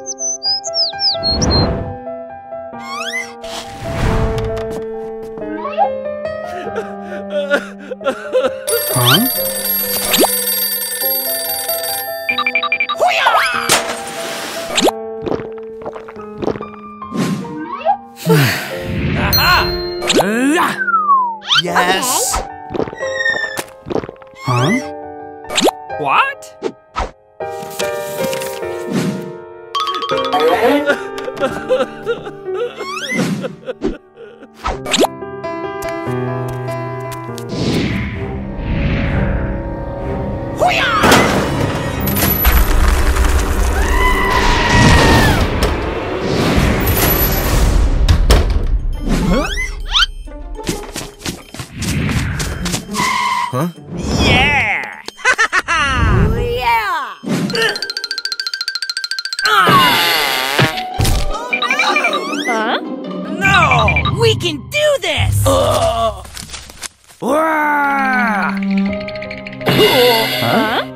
Yes! We can do this! Uh! Huh?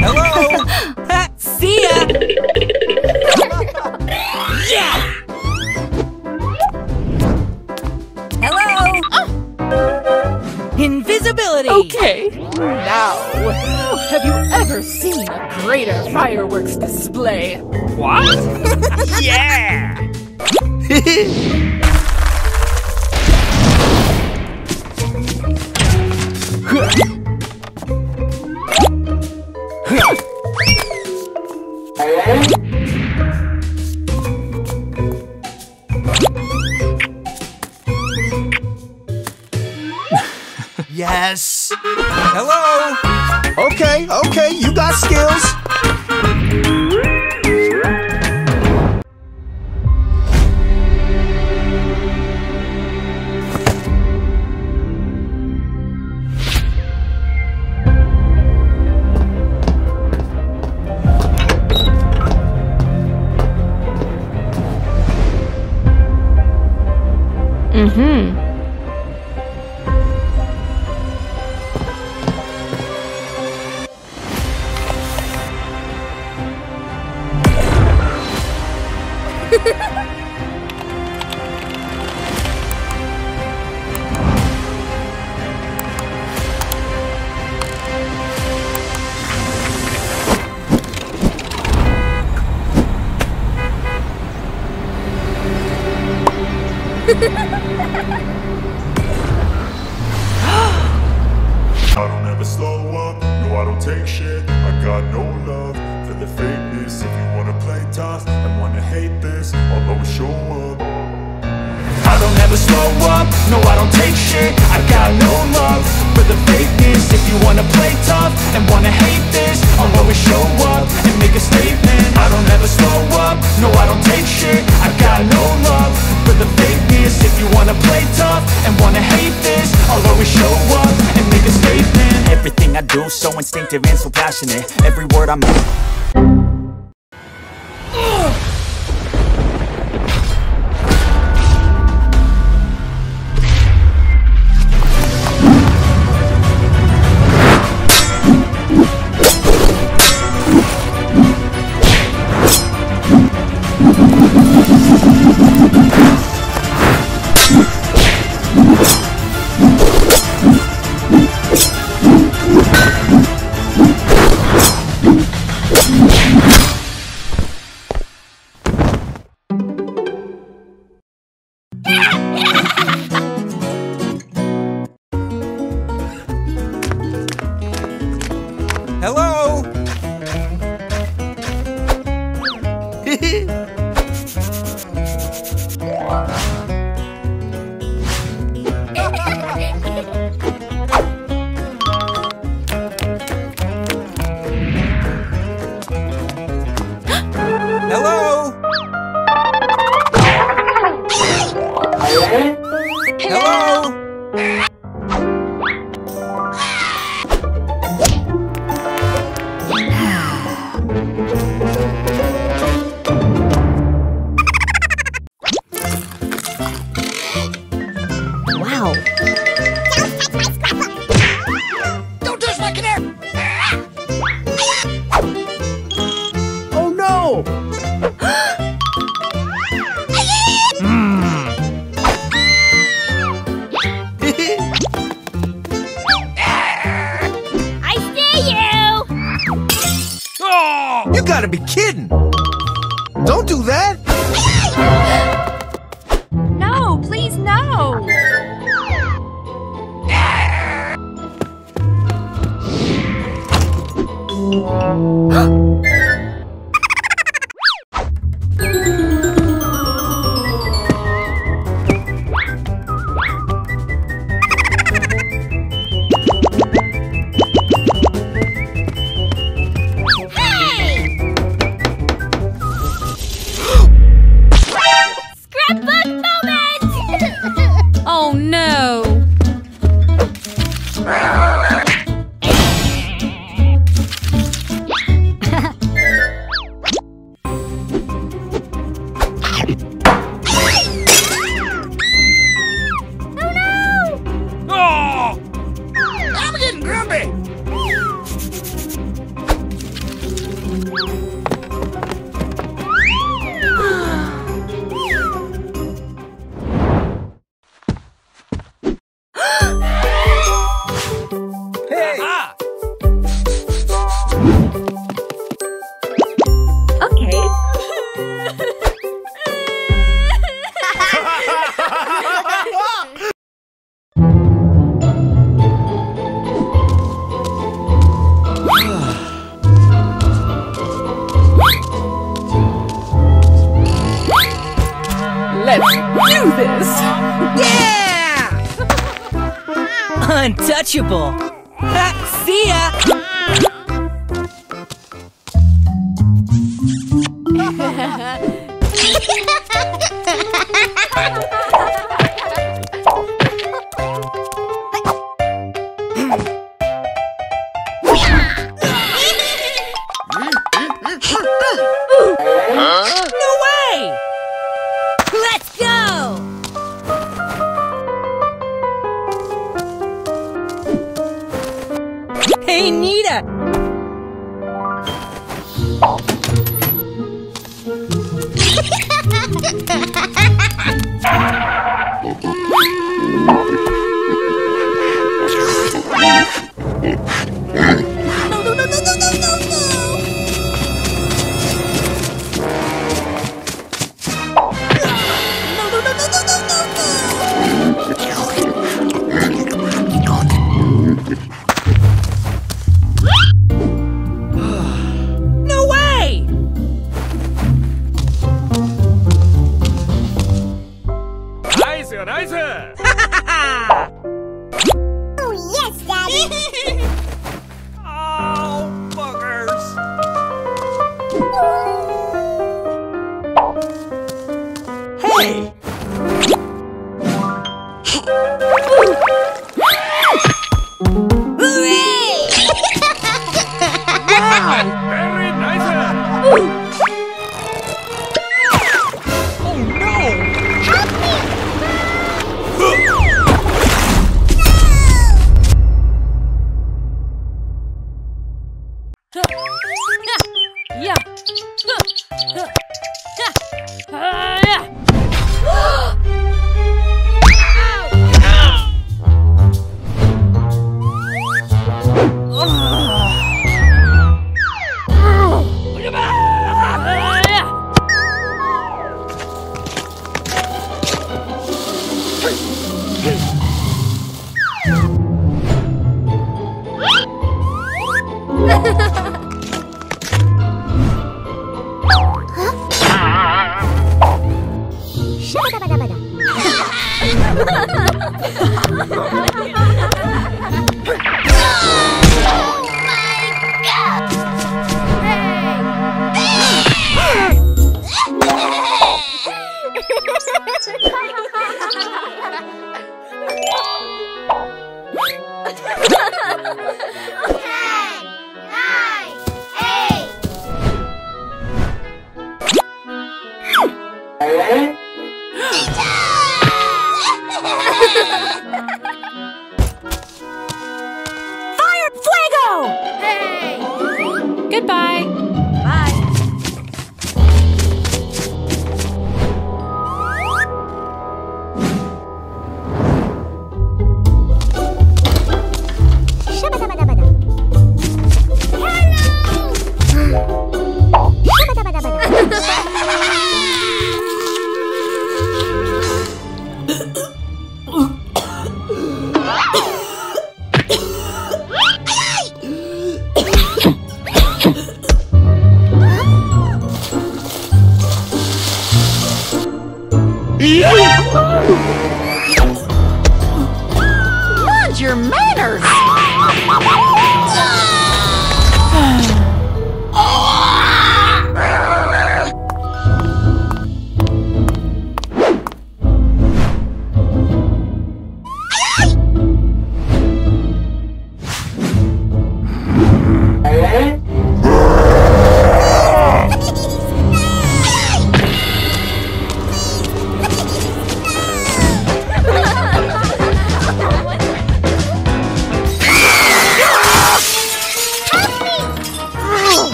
Hello! See ya! yeah! Hello! Invisibility! Okay. Now, have you ever seen a greater fireworks display? What? yeah! Mm-hmm. Shit. I got no love for the fakeness. If you wanna play tough and wanna hate this I'll always show up and make a statement. I don't ever slow up, no I don't take shit. I got no love for the fakeness. If you wanna play tough and wanna hate this I'll always show up and make a statement. Everything I do so instinctive and so passionate. Every word I make gotta be kidding! Don't do that! Teachable Goodbye.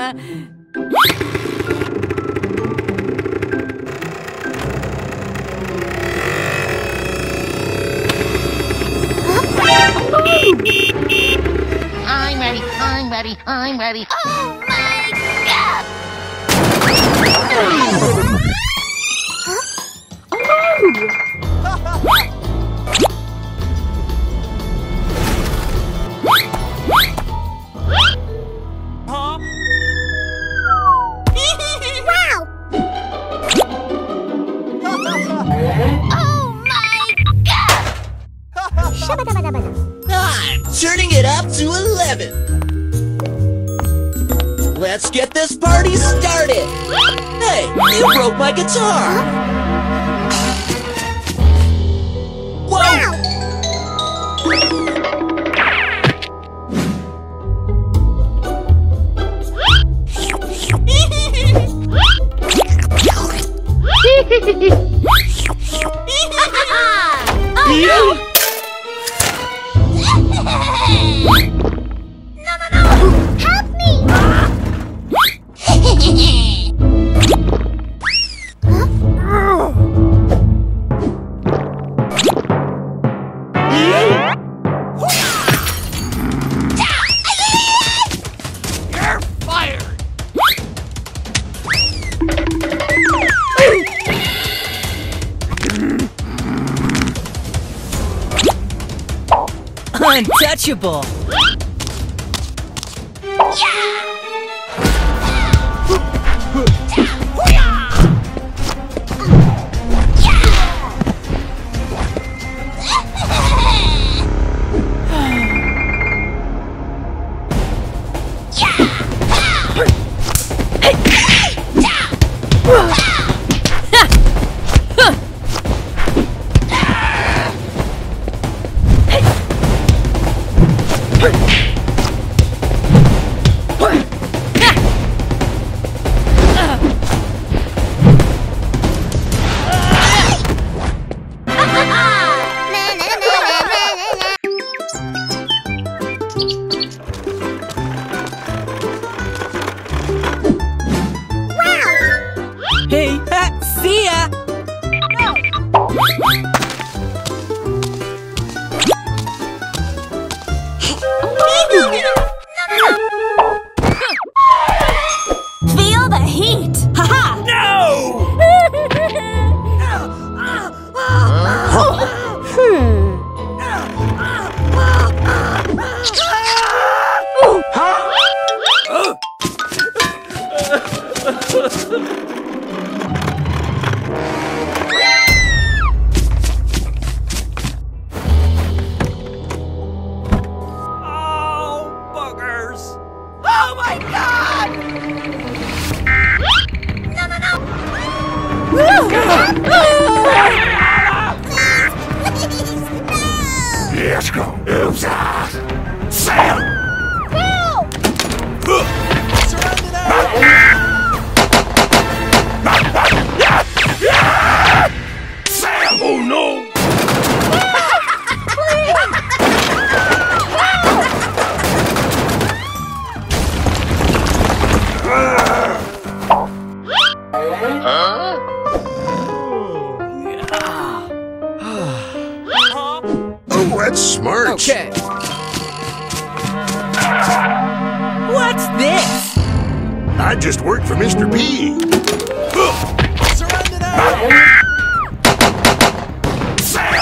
I'm ready. I'm ready. I'm ready. Oh my god! wow! Oh Let's get this party started. Hey, you broke my guitar.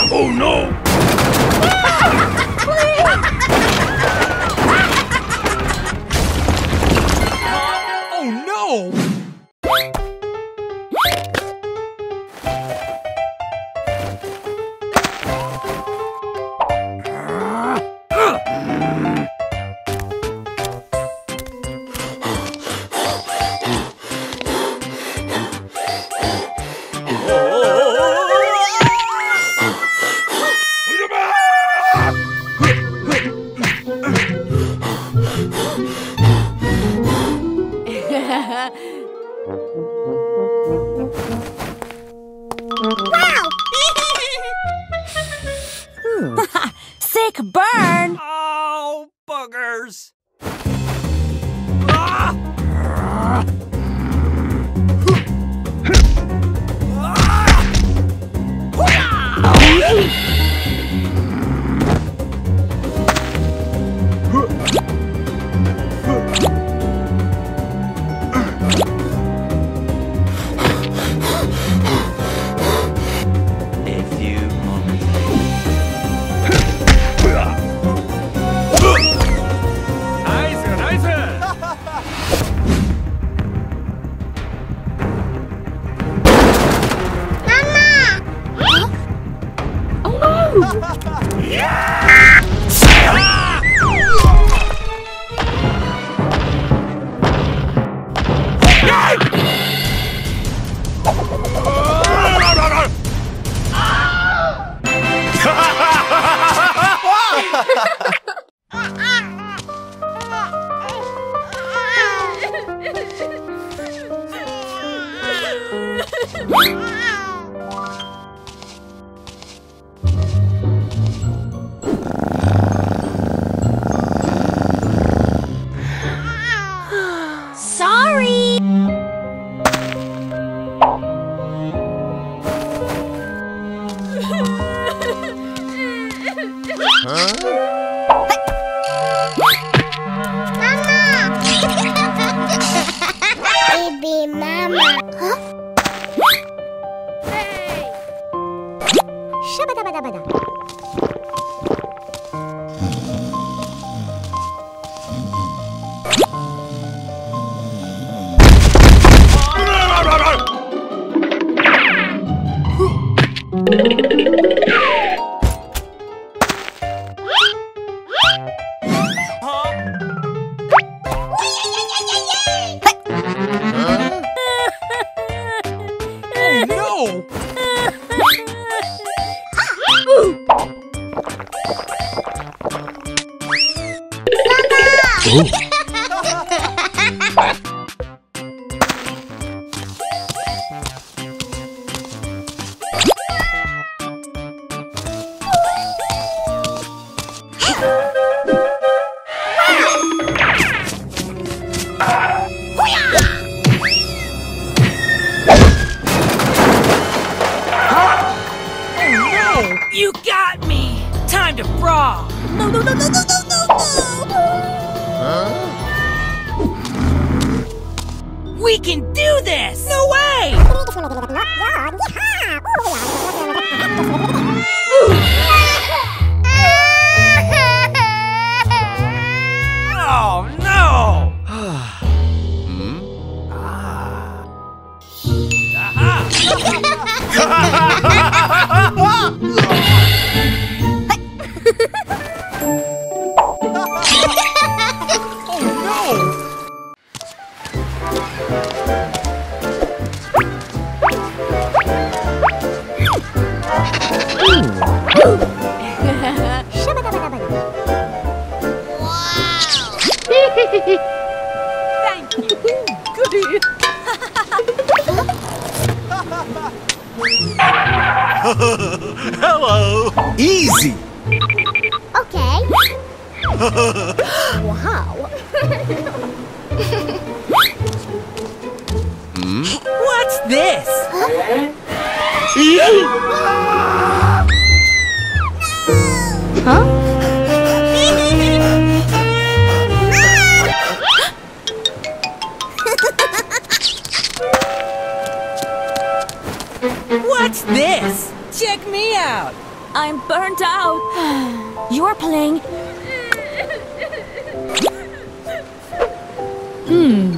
Oh no! Ah! Ah! I'm burnt out. You're playing... Hmm.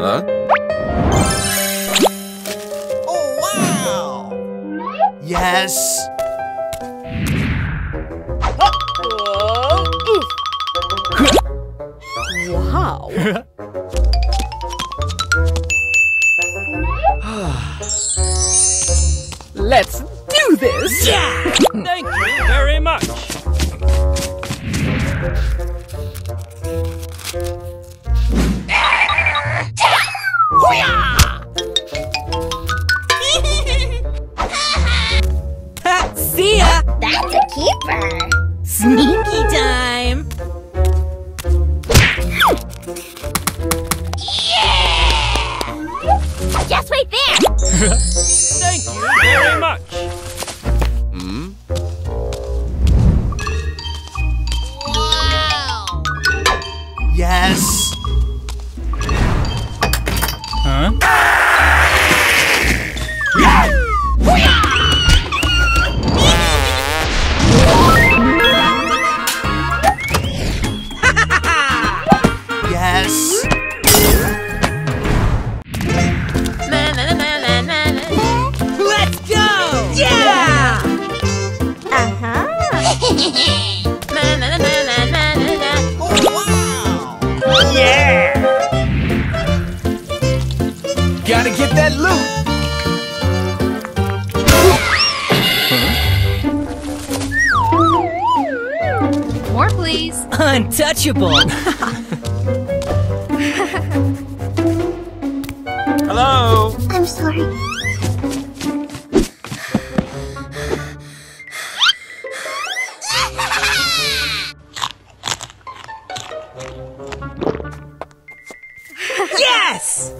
Huh? Oh, wow! Yes! Wow! Let's do this! Yeah! Thank you very much! Peace. knowledgeable. Hello. I'm sorry. yes!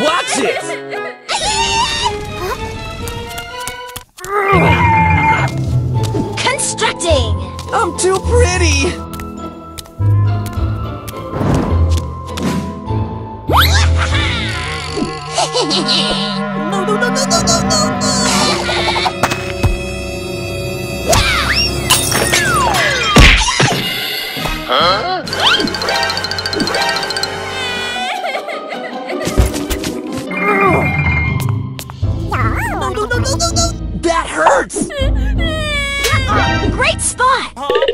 watch it! Constructing! I'm too pretty! no, no, no, no, no, no, no! Huh? Great spot!